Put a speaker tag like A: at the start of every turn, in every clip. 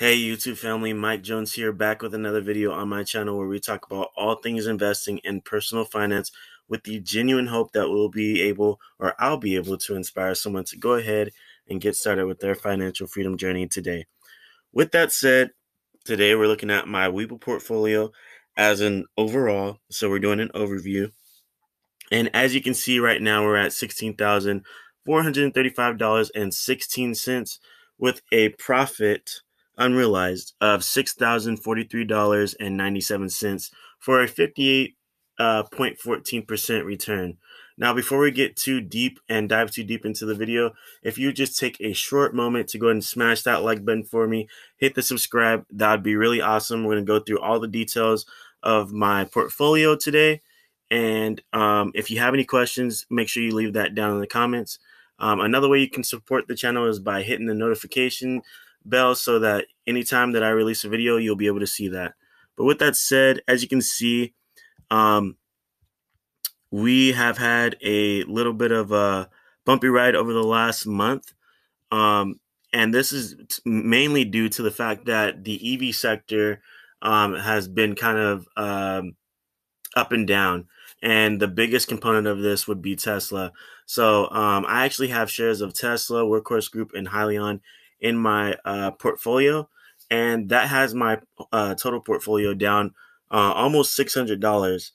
A: Hey YouTube family, Mike Jones here back with another video on my channel where we talk about all things investing and personal finance with the genuine hope that we'll be able or I'll be able to inspire someone to go ahead and get started with their financial freedom journey today. With that said, today we're looking at my Webull portfolio as an overall. So we're doing an overview. And as you can see right now, we're at $16,435.16 with a profit unrealized of $6,043.97 for a 58.14% uh, return. Now, before we get too deep and dive too deep into the video, if you just take a short moment to go ahead and smash that like button for me, hit the subscribe, that would be really awesome. We're going to go through all the details of my portfolio today. And um, if you have any questions, make sure you leave that down in the comments. Um, another way you can support the channel is by hitting the notification bell so that anytime that I release a video, you'll be able to see that. But with that said, as you can see, um, we have had a little bit of a bumpy ride over the last month. Um, and this is mainly due to the fact that the EV sector um, has been kind of um, up and down. And the biggest component of this would be Tesla. So um, I actually have shares of Tesla, Workhorse Group, and Hyliion in my uh, portfolio, and that has my uh, total portfolio down uh, almost six hundred dollars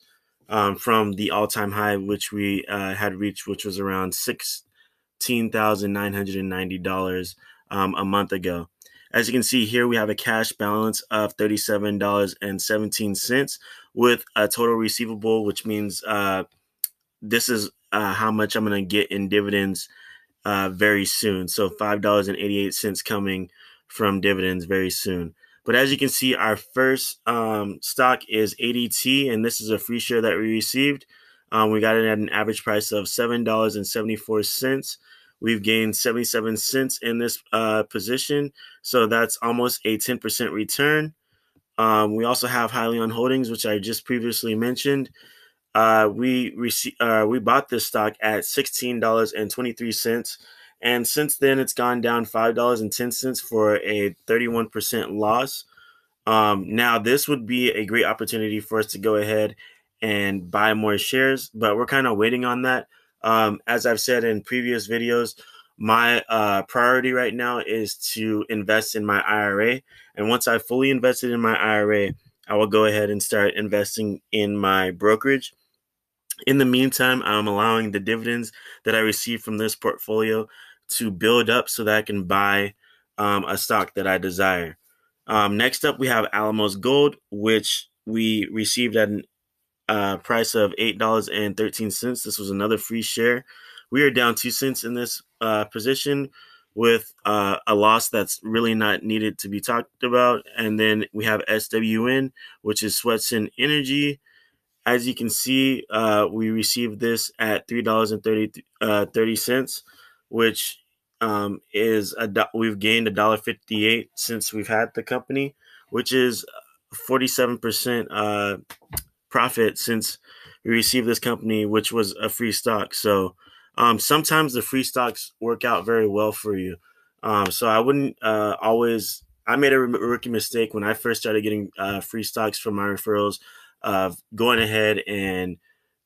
A: um, from the all-time high, which we uh, had reached, which was around sixteen thousand nine hundred and ninety dollars um, a month ago. As you can see here, we have a cash balance of thirty-seven dollars and seventeen cents with a total receivable, which means uh, this is uh, how much I'm going to get in dividends uh, very soon. So $5.88 coming from dividends very soon. But as you can see, our first um, stock is ADT, and this is a free share that we received. Um, we got it at an average price of $7.74. We've gained 77 cents in this uh, position, so that's almost a 10% return. Um, we also have Hyliion Holdings, which I just previously mentioned. Uh, we rece- uh, we bought this stock at sixteen dollars and twenty three cents, and since then it's gone down five dollars and ten cents for a thirty one percent loss. Um, now this would be a great opportunity for us to go ahead and buy more shares, but we're kind of waiting on that. Um, as I've said in previous videos, my uh, priority right now is to invest in my IRA, and once I've fully invested in my IRA, I will go ahead and start investing in my brokerage. In the meantime, I'm allowing the dividends that I receive from this portfolio to build up so that I can buy um, a stock that I desire. Um, next up, we have Alamos Gold, which we received at a uh, price of $8.13. This was another free share. We are down two cents in this uh, position with uh, a loss that's really not needed to be talked about. And then we have SWN, which is Southwestern Energy. As you can see, uh, we received this at three dollars and thirty uh, cents, which um, is a do- we've gained a dollar fifty eight since we've had the company, which is forty seven percent uh, profit since we received this company, which was a free stock. So um, sometimes the free stocks work out very well for you. Um, so I wouldn't uh, always. I made a rookie mistake when I first started getting uh, free stocks from my referrals of going ahead and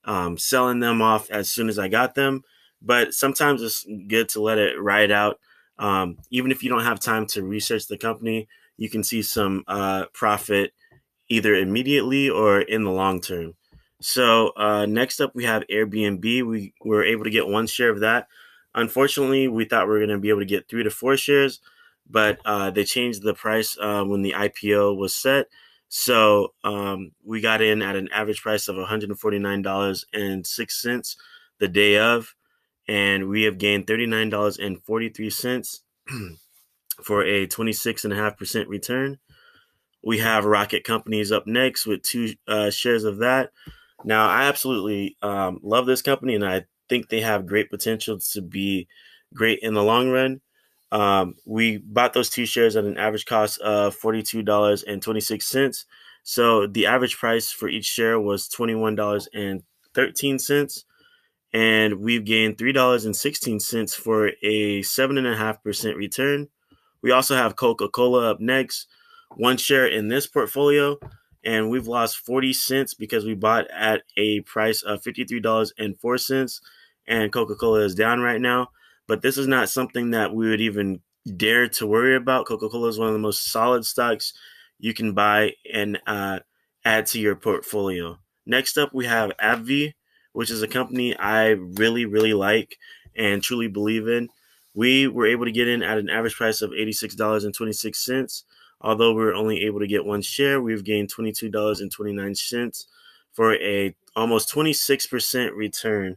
A: um, selling them off as soon as I got them. But sometimes it's good to let it ride out. Um, even if you don't have time to research the company, you can see some uh, profit either immediately or in the long term. So uh, next up, we have Airbnb. We were able to get one share of that. Unfortunately, we thought we were going to be able to get three to four shares, but uh, they changed the price uh, when the IPO was set. So um, we got in at an average price of $149.06 the day of, and we have gained $39.43 for a 26.5% return. We have Rocket Companies up next with two uh, shares of that. Now, I absolutely um, love this company, and I think they have great potential to be great in the long run. Um, we bought those two shares at an average cost of $42.26. So the average price for each share was $21.13. And we've gained $3.16 for a 7.5% return, We also have Coca Cola up next, one share in this portfolio, and we've lost 40 cents because we bought at a price of $53.04, and Coca Cola is down right now. But this is not something that we would even dare to worry about. Coca Cola is one of the most solid stocks you can buy and uh, add to your portfolio. Next up, we have AbbVie, which is a company I really, really like and truly believe in. We were able to get in at an average price of $86.26. Although we were only able to get one share, we've gained $22.29 for a almost 26% return.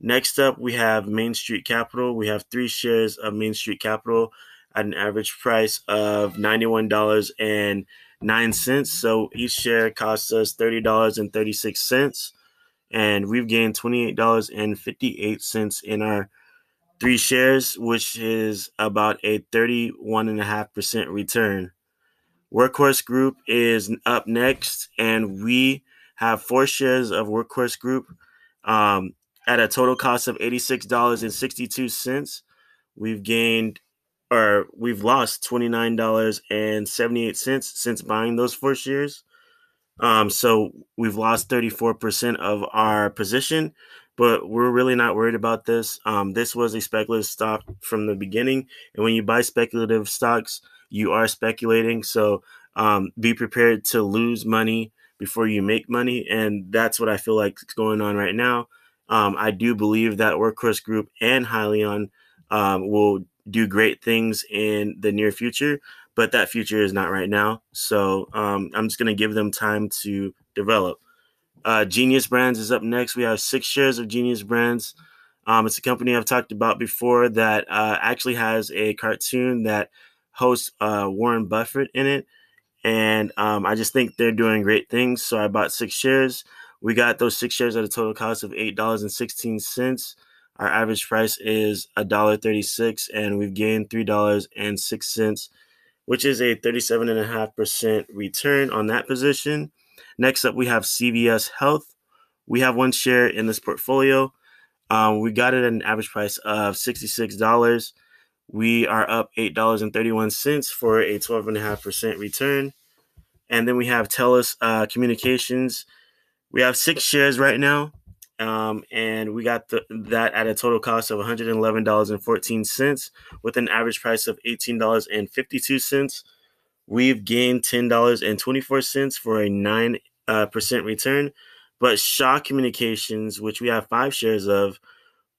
A: Next up, we have Main Street Capital. We have three shares of Main Street Capital at an average price of $91.09. So each share costs us $30.36. And we've gained $28.58 in our three shares, which is about a 31.5% return. Workhorse Group is up next, and we have four shares of Workhorse Group um, at a total cost of $86.62. We've gained or we've lost $29.78 since buying those four shares. Um, so we've lost 34% of our position, but we're really not worried about this. Um, this was a speculative stock from the beginning. And when you buy speculative stocks, you are speculating. So um, be prepared to lose money before you make money. And that's what I feel like is going on right now. Um, I do believe that Workhorse Group and Hyliion um, will do great things in the near future, but that future is not right now. So um, I'm just going to give them time to develop. Uh, Genius Brands is up next. We have six shares of Genius Brands. Um, it's a company I've talked about before that uh, actually has a cartoon that hosts uh, Warren Buffett in it. And um, I just think they're doing great things. So I bought six shares. We got those six shares at a total cost of $8.16. Our average price is $1.36, and we've gained $3.06, which is a 37.5% return on that position. Next up, we have CVS Health. We have one share in this portfolio. Um, we got it at an average price of $66. We are up $8.31 for a 12.5% return. And then we have TELUS uh, Communications. We have six shares right now. Um, and we got the, that at a total cost of $111.14 with an average price of $18.52. We've gained $10.24 for a 9 uh, percent return. But Shaw Communications, which we have five shares of,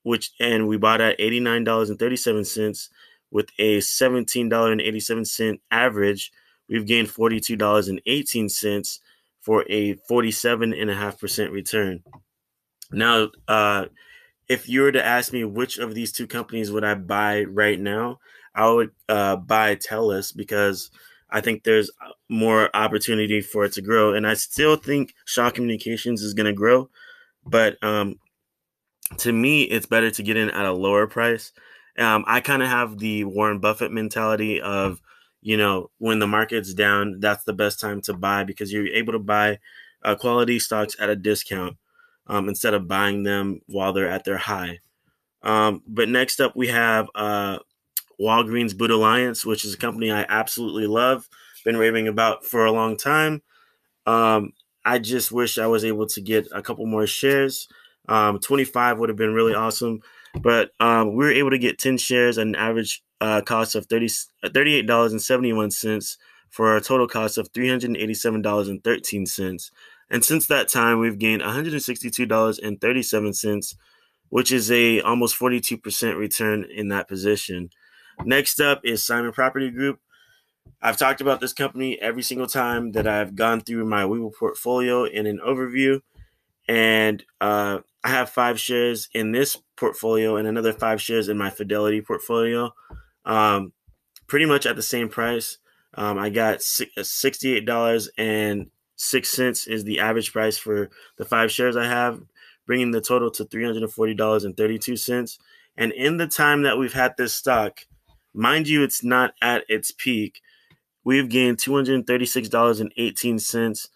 A: which and we bought at $89.37 with a $17.87 average, we've gained $42.18 for a 47.5% return. Now, uh, if you were to ask me which of these two companies would I buy right now, I would uh, buy TELUS because I think there's more opportunity for it to grow. And I still think Shaw Communications is going to grow. But um, to me, it's better to get in at a lower price. Um, I kind of have the Warren Buffett mentality of, you know, when the market's down, that's the best time to buy because you're able to buy uh, quality stocks at a discount um, instead of buying them while they're at their high. Um, but next up, we have uh, Walgreens Boots Alliance, which is a company I absolutely love, been raving about for a long time. Um, I just wish I was able to get a couple more shares. Um, 25 would have been really awesome, but um, we were able to get 10 shares at an average uh, cost of 30, $38.71 for a total cost of $387.13. And since that time, we've gained $162.37, which is a almost 42% return in that position. Next up is Simon Property Group. I've talked about this company every single time that I've gone through my Webull portfolio in an overview. And uh, I have five shares in this portfolio and another five shares in my Fidelity portfolio, um, pretty much at the same price. Um, I got $68 and six cents is the average price for the five shares I have, bringing the total to three hundred and forty dollars and thirty two cents. And in the time that we've had this stock, mind you, it's not at its peak. We've gained two hundred thirty six dollars and eighteen cents,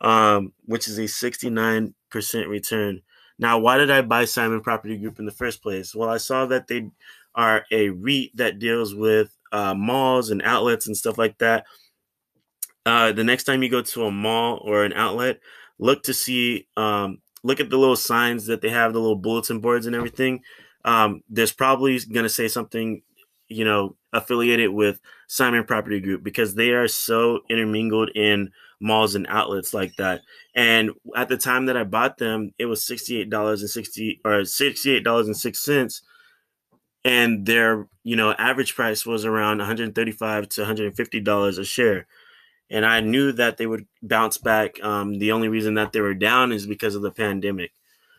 A: um, which is a sixty nine percent return. Now, why did I buy Simon Property Group in the first place? Well, I saw that they are a REIT that deals with uh, malls and outlets and stuff like that. Uh, the next time you go to a mall or an outlet, look to see, um, look at the little signs that they have, the little bulletin boards and everything. Um, there's probably going to say something, you know, affiliated with Simon Property Group because they are so intermingled in malls and outlets like that. And at the time that I bought them, it was sixty-eight dollars and sixty or sixty-eight dollars and six cents, and their you know average price was around one hundred thirty-five to one hundred fifty dollars a share. And I knew that they would bounce back. Um, the only reason that they were down is because of the pandemic.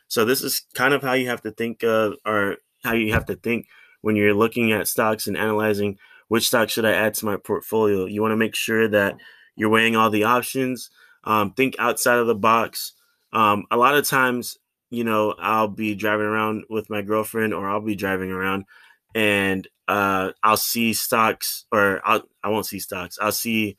A: So this is kind of how you have to think of, or how you have to think when you're looking at stocks and analyzing which stock should I add to my portfolio. You want to make sure that you're weighing all the options. Um, think outside of the box. Um, a lot of times, you know, I'll be driving around with my girlfriend, or I'll be driving around, and uh, I'll see stocks, or I'll, I won't see stocks. I'll see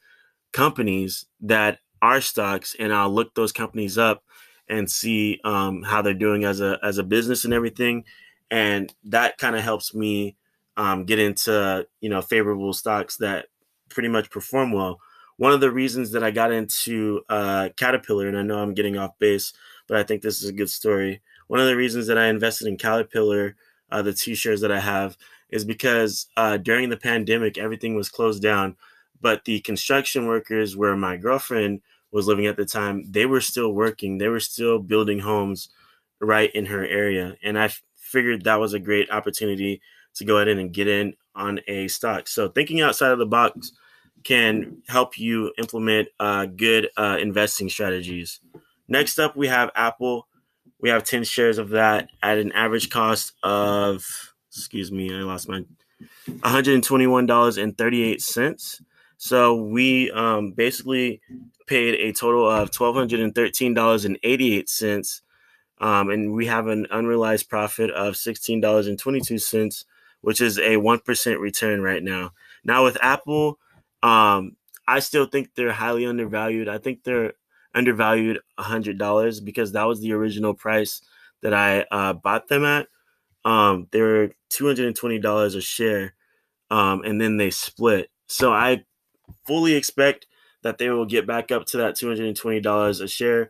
A: companies that are stocks, and I'll look those companies up and see um, how they're doing as a as a business and everything, and that kind of helps me um, get into you know favorable stocks that pretty much perform well one of the reasons that I got into uh, Caterpillar, and I know I'm getting off base, but I think this is a good story. One of the reasons that I invested in Caterpillar, uh, the t shirts that I have, is because uh, during the pandemic, everything was closed down, but the construction workers where my girlfriend was living at the time, they were still working. They were still building homes right in her area. And I f- figured that was a great opportunity to go ahead and get in on a stock. So thinking outside of the box can help you implement uh, good uh, investing strategies. Next up, we have Apple. We have 10 shares of that at an average cost of, excuse me, I lost my $121.38. So we um, basically paid a total of $1,213.88. Um, and we have an unrealized profit of $16.22, which is a 1% return right now. Now, with Apple, um, I still think they're highly undervalued. I think they're undervalued a hundred dollars because that was the original price that I uh, bought them at. Um, they were two hundred and twenty dollars a share, um, and then they split. So I fully expect that they will get back up to that two hundred and twenty dollars a share,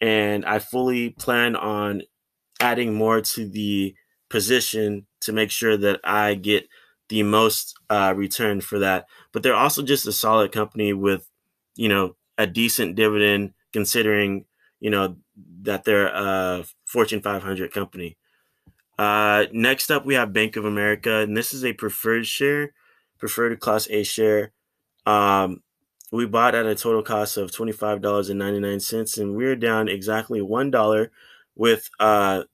A: and I fully plan on adding more to the position to make sure that I get the most uh, return for that. But they're also just a solid company with, you know, a decent dividend considering, you know, that they're a Fortune 500 company. Uh, next up, we have Bank of America, and this is a preferred share, preferred Class A share. Um, we bought at a total cost of $25.99, and we're down exactly $1 with uh,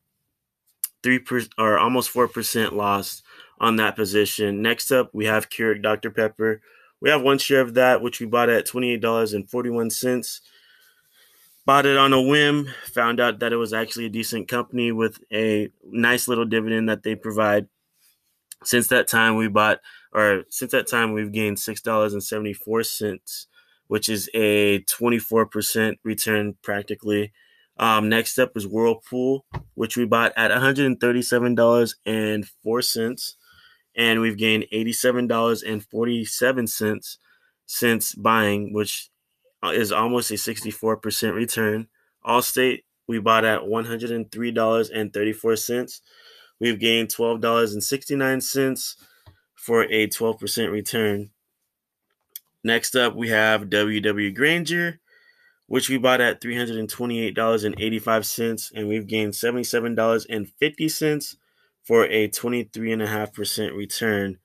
A: 3 per, or almost 4% loss on that position. Next up, we have Keurig Dr. Pepper. We have one share of that, which we bought at $28.41. Bought it on a whim, found out that it was actually a decent company with a nice little dividend that they provide. Since that time, we bought, or since that time, we've gained $6.74, which is a 24% return practically. Um, next up is Whirlpool, which we bought at $137.04 and we've gained $87.47 since buying, which Uh, is almost a 64% return. Allstate, we bought at $103.34. We've gained $12.69 for a 12% return. Next up, we have WW Grainger, which we bought at $328.85, and we've gained $77.50 for a 23.5% return.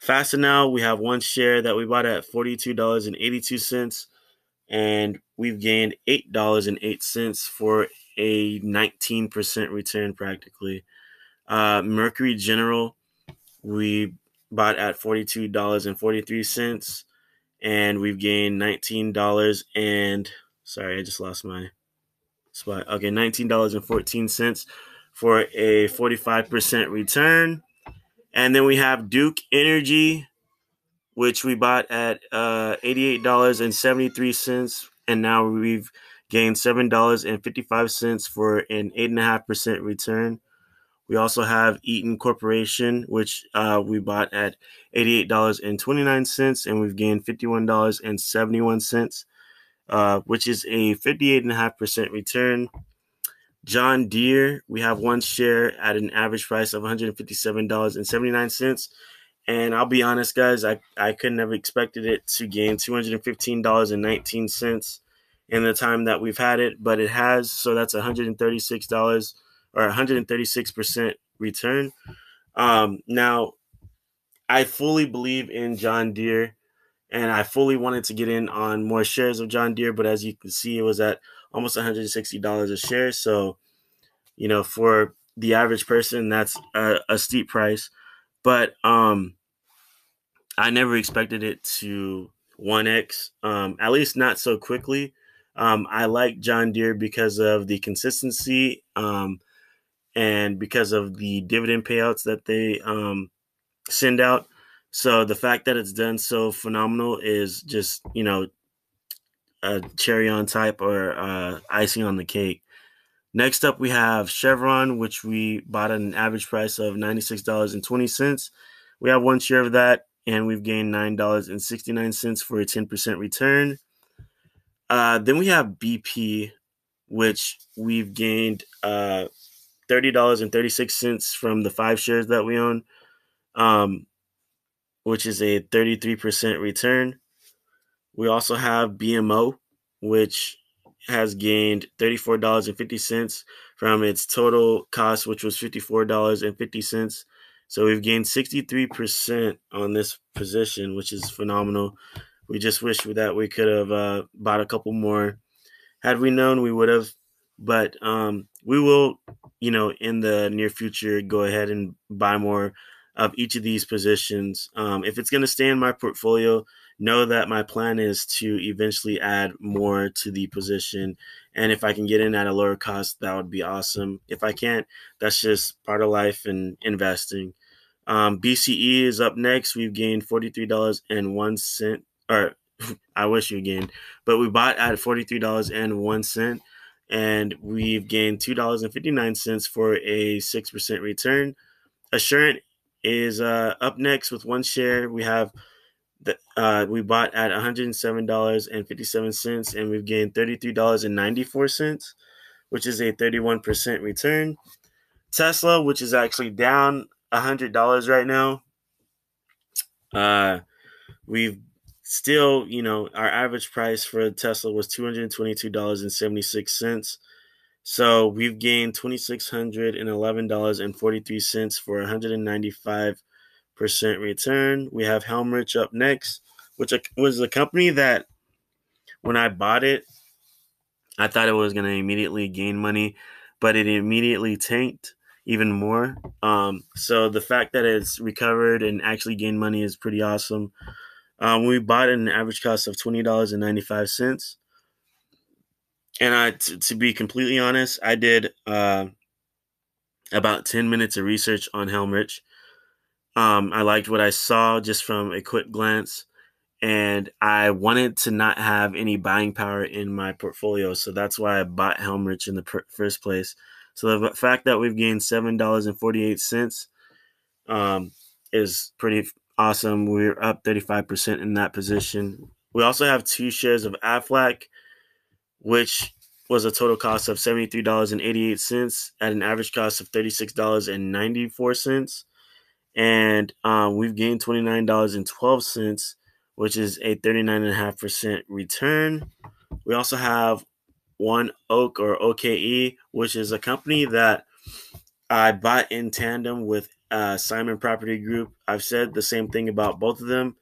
A: Fastenal, we have one share that we bought at $42.82, and we've gained $8.08 for a 19% return practically. Uh, Mercury General, we bought at $42.43, and we've gained $19 and sorry, I just lost my spot. Okay, $19.14 for a 45% return. And then we have Duke Energy, which we bought at uh, $88.73. And now we've gained $7.55 for an 8.5% return. We also have Eaton Corporation, which uh, we bought at $88.29, and we've gained $51.71, uh, which is a 58.5% return. John Deere, we have one share at an average price of $157.79. And I'll be honest, guys, I, I couldn't have expected it to gain $215.19 in the time that we've had it, but it has. So that's $136 or 136% return. Um, now, I fully believe in John Deere and I fully wanted to get in on more shares of John Deere, but as you can see, it was at almost $160 a share. So, you know, for the average person, that's a, a steep price. But um, I never expected it to 1x, um, at least not so quickly. Um, I like John Deere because of the consistency um, and because of the dividend payouts that they um, send out. So the fact that it's done so phenomenal is just, you know, a cherry on type or uh, icing on the cake. Next up, we have Chevron, which we bought at an average price of $96.20. We have one share of that, and we've gained $9.69 for a 10% return. Uh, then we have BP, which we've gained uh, $30.36 from the five shares that we own, um, which is a 33% return. We also have BMO, which has gained $34.50 from its total cost, which was $54.50. So we've gained 63% on this position, which is phenomenal. We just wish that we could have uh, bought a couple more. Had we known, we would have. But um, we will, you know, in the near future, go ahead and buy more of each of these positions. Um, if it's going to stay in my portfolio, know that my plan is to eventually add more to the position. And if I can get in at a lower cost, that would be awesome. If I can't, that's just part of life and investing. Um, BCE is up next. We've gained $43.01, or I wish you gained, but we bought at $43.01 and we've gained $2.59 for a 6% return. Assurant is uh, up next with one share. We have the, uh, we bought at $107.57 and we've gained $33.94, which is a 31% return. Tesla, which is actually down $100 right now. Uh, we've still, you know, our average price for Tesla was $222.76. So we've gained $2,611.43 for 195 percent return. We have Helmerich up next, which was a company that when I bought it, I thought it was going to immediately gain money, but it immediately tanked even more. Um, so the fact that it's recovered and actually gained money is pretty awesome. Um, we bought at an average cost of twenty dollars and ninety five cents. And I, t- to be completely honest, I did uh, about ten minutes of research on Helmerich. Um, I liked what I saw just from a quick glance, and I wanted to not have any buying power in my portfolio, so that's why I bought Helmerich in the first place. So the fact that we've gained seven dollars and forty eight cents um, is pretty awesome. We're up 35% in that position. We also have two shares of Aflac, which was a total cost of $73.88 at an average cost of $36.94. And um, we've gained $29.12, which is a 39.5% return. We also have One Oak or OKE, which is a company that I bought in tandem with uh, Simon Property Group. I've said the same thing about both of them.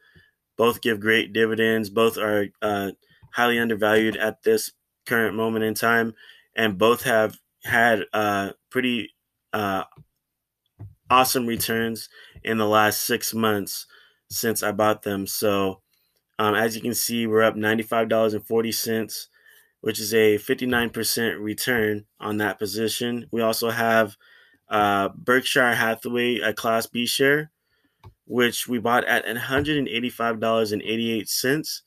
A: Both give great dividends. Both are uh, highly undervalued at this current moment in time, and both have had uh, pretty uh, awesome returns in the last six months since I bought them. So, um, as you can see, we're up $95.40, which is a 59% return on that position. We also have uh, Berkshire Hathaway, a Class B share, which we bought at $185.88.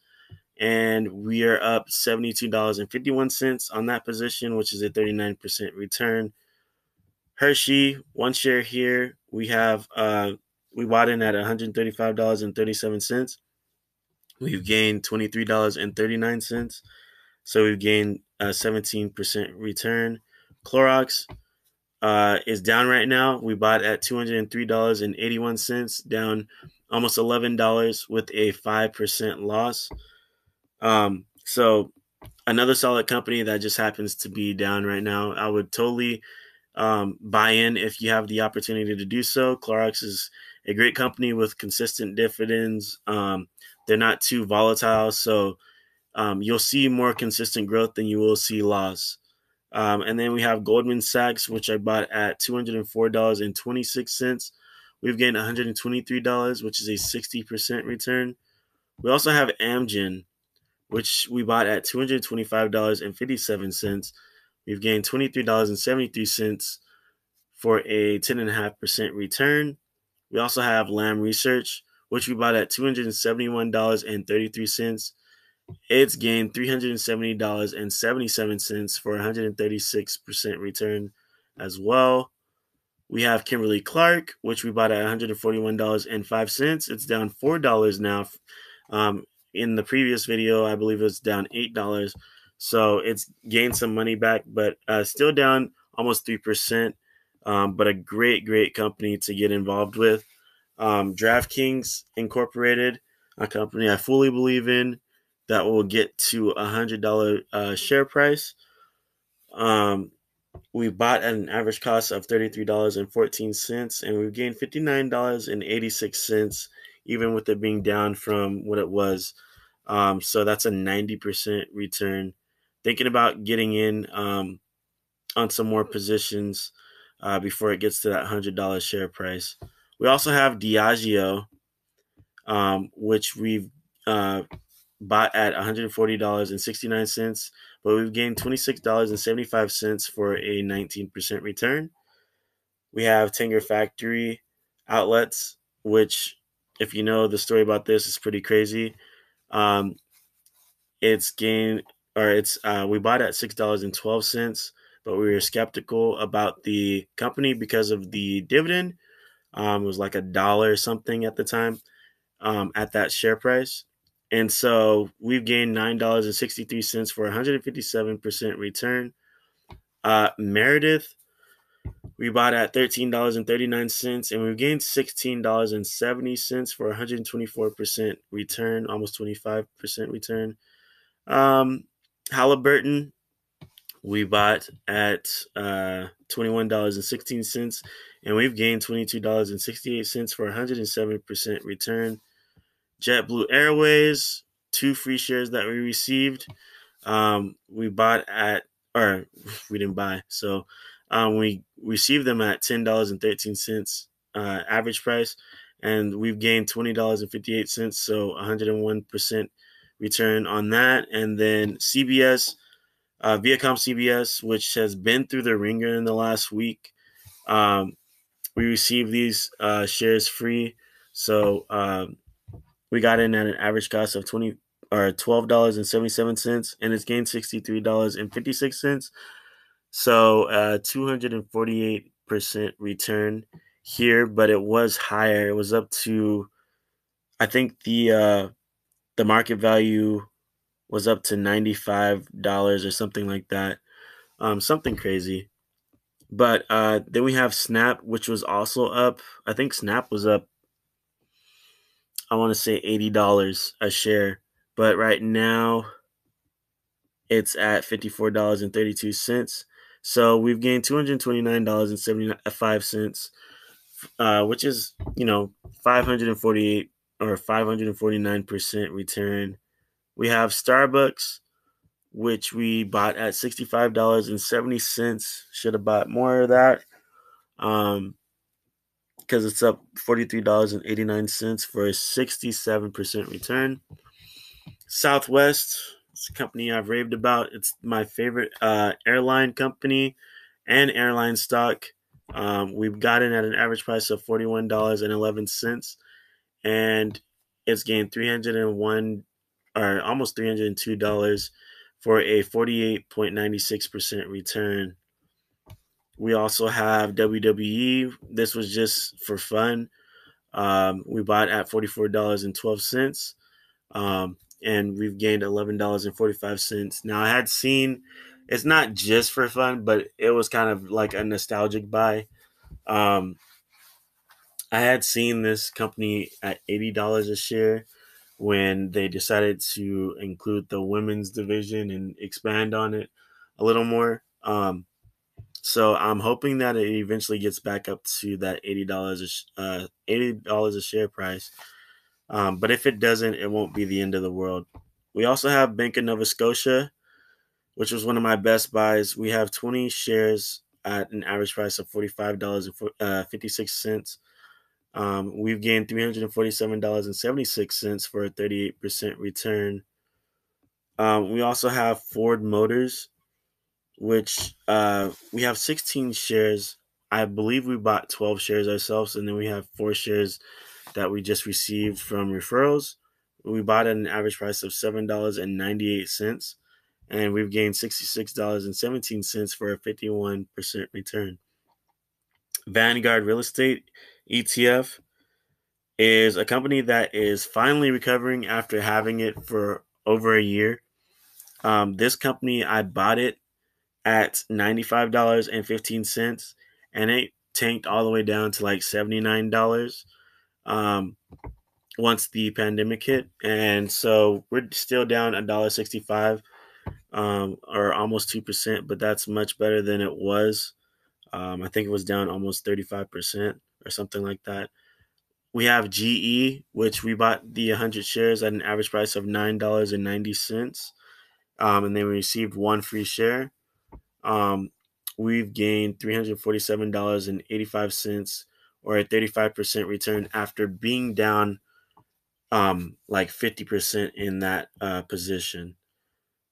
A: And we are up $72.51 on that position, which is a 39% return. Hershey, one share here. We have uh, we bought in at $135.37. We've gained $23.39. So we've gained a 17% return. Clorox uh, is down right now. We bought at $203.81, down almost $11 with a 5% loss. Um, so another solid company that just happens to be down right now. I would totally um, buy in if you have the opportunity to do so. Clorox is a great company with consistent dividends. Um, they're not too volatile, so um, you'll see more consistent growth than you will see loss. Um, and then we have Goldman Sachs, which I bought at $204.26. We've gained $123, which is a 60% return. We also have Amgen, which we bought at $225.57. We've gained $23.73 for a 10.5% return. We also have Lam Research, which we bought at $271.33. It's gained $370.77 for 136% return as well. We have Kimberly Clark, which we bought at $141.05. It's down $4 now. Um, in the previous video, I believe it's down $8. So it's gained some money back, but uh, still down almost 3%. Um, but a great, great company to get involved with. Um, DraftKings Incorporated, a company I fully believe in that will get to a hundred dollar uh, share price. Um, we bought at an average cost of thirty three dollars and we've gained fifty nine dollars and eighty six cents, even with it being down from what it was. Um, so that's a ninety percent return. Thinking about getting in um, on some more positions uh, before it gets to that hundred dollar share price. We also have Diageo, um, which we've uh, bought at $140.69, but we've gained $26.75 for a 19% return. We have Tanger Factory outlets, which, if you know the story about this, is pretty crazy. Um, it's gained, or it's uh, we bought at six dollars and twelve cents, but we were skeptical about the company because of the dividend. Um, it was like a dollar or something at the time um, at that share price. And so we've gained $9.63 for 157% return. Uh, Meredith, we bought at $13.39 and we've gained $16.70 for 124% return, almost 25% return. Um, Halliburton, we bought at uh, $21.16, and we've gained $22.68 for 107% return. JetBlue Airways, two free shares that we received. Um, we bought at, or we didn't buy. So um, we received them at $10.13 uh, average price, and we've gained $20.58, so 101% return on that. And then CBS, uh, Viacom CBS, which has been through the ringer in the last week. Um, we received these uh, shares free, so um, we got in at an average cost of twenty or twelve dollars and seventy seven cents, and it's gained sixty three dollars and fifty six cents. So uh, two hundred and forty eight percent return here, but it was higher. It was up to, I think the uh, the market value was up to ninety five dollars or something like that, um, something crazy. But uh, then we have Snap, which was also up. I think Snap was up I want to say $80 a share. But right now, it's at $54.32. So we've gained $229.75, uh, which is, you know, 548 or 549% return. We have Starbucks, which we bought at $65.70. Should have bought more of that. Um, because it's up $43.89 for a 67% return. Southwest, it's a company I've raved about. It's my favorite uh, airline company and airline stock. Um, we've gotten at an average price of $41.11 and it's gained 301 or almost $302 for a 48.96% return. we also have WWE. This was just for fun. Um, we bought at $44.12. Um, and we've gained $11.45. Now, I had seen it's not just for fun, but it was kind of like a nostalgic buy. Um, I had seen this company at $80 a share when they decided to include the women's division and expand on it a little more. Um, so I'm hoping that it eventually gets back up to that eighty dollars uh eighty dollars a share price. Um, but if it doesn't, it won't be the end of the world. We also have Bank of Nova Scotia, which was one of my best buys. We have 20 shares at an average price of $45.56. Uh, um, we've gained $347.76 for a 38% return. Um, we also have Ford Motors, which uh, we have 16 shares. I believe we bought 12 shares ourselves, and then we have four shares that we just received from referrals. We bought at an average price of $7.98, and we've gained $66.17 for a 51% return. Vanguard Real Estate ETF is a company that is finally recovering after having it for over a year. Um, this company, I bought it at $95.15 and it tanked all the way down to like $79 um, once the pandemic hit. And so we're still down $1.65 um, or almost 2%, but that's much better than it was. Um, I think it was down almost 35% or something like that. We have GE, which we bought the 100 shares at an average price of $9.90. Um, and then we received one free share. Um, we've gained $347.85 or a 35% return after being down um, like 50% in that uh, position.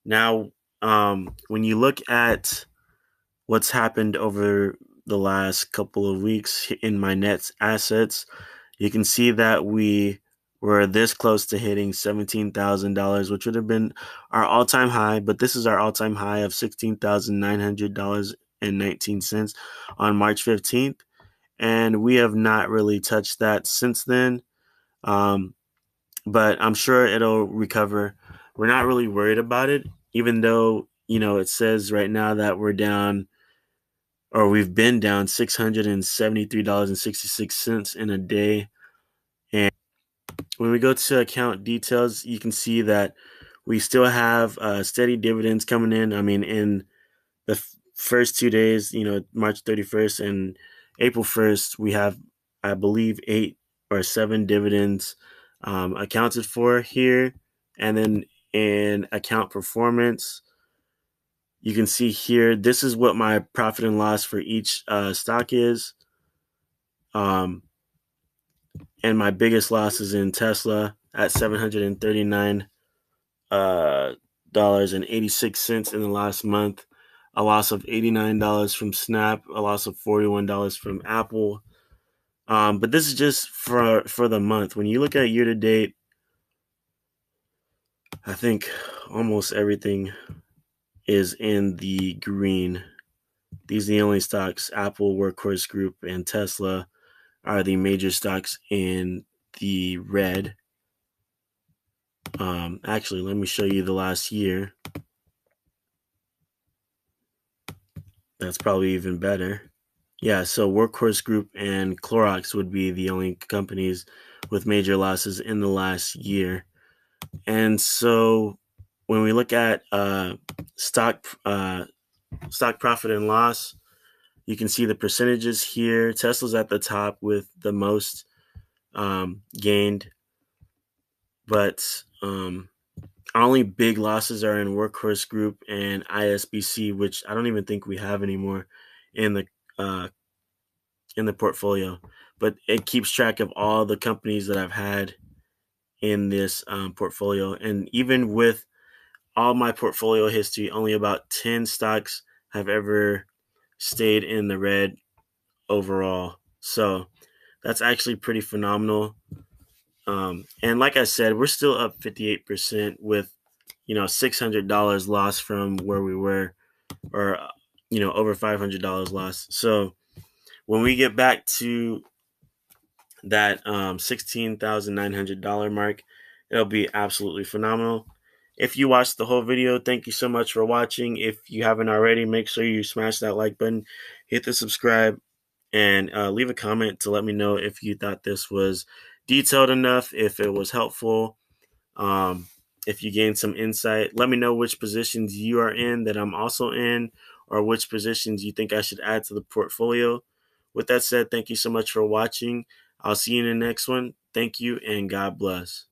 A: Now, um, when you look at what's happened over the last couple of weeks in my Nets assets, you can see that we were this close to hitting $17,000, which would have been our all time high, but this is our all time high of $16,900.19 on March 15th. And we have not really touched that since then. Um, but I'm sure it'll recover. We're not really worried about it, even though, you know, it says right now that we're down or we've been down $673.66 in a day. And when we go to account details, you can see that we still have uh, steady dividends coming in. I mean, in the f- first two days, you know, March 31st and April 1st, we have, I believe, eight or seven dividends um, accounted for here. And then in account performance, you can see here, this is what my profit and loss for each uh, stock is. Um, and my biggest loss is in Tesla at 739 uh, dollars and 86 cents in the last month. A loss of $89 from snap a loss of $41 from apple. Um, but this is just for for the month. When you look at year to date i think almost everything is in the green these are the only stocks apple workhorse group and tesla are the major stocks in the red. Um, actually, let me show you the last year. That's probably even better. Yeah, so Workhorse Group and Clorox would be the only companies with major losses in the last year. And so when we look at uh, stock uh, stock profit and loss, you can see the percentages here. Tesla's at the top with the most um, gained, but um, our only big losses are in Workhorse Group and ISBC, which I don't even think we have anymore in the uh, in the portfolio. But it keeps track of all the companies that I've had in this um, portfolio, and even with all my portfolio history, only about ten stocks have ever stayed in the red overall. So that's actually pretty phenomenal. Um, and like I said, we're still up 58% with, you know, $600 lost from where we were, or you know, over $500 lost. So when we get back to that um, $16,900 mark, it'll be absolutely phenomenal. If you watched the whole video, thank you so much for watching. If you haven't already, make sure you smash that like button, hit the subscribe, and uh, leave a comment to let me know if you thought this was detailed enough, if it was helpful, um, if you gained some insight. Let me know which positions you are in that I'm also in, or which positions you think I should add to the portfolio. With that said, thank you so much for watching. I'll see you in the next one. Thank you and God bless.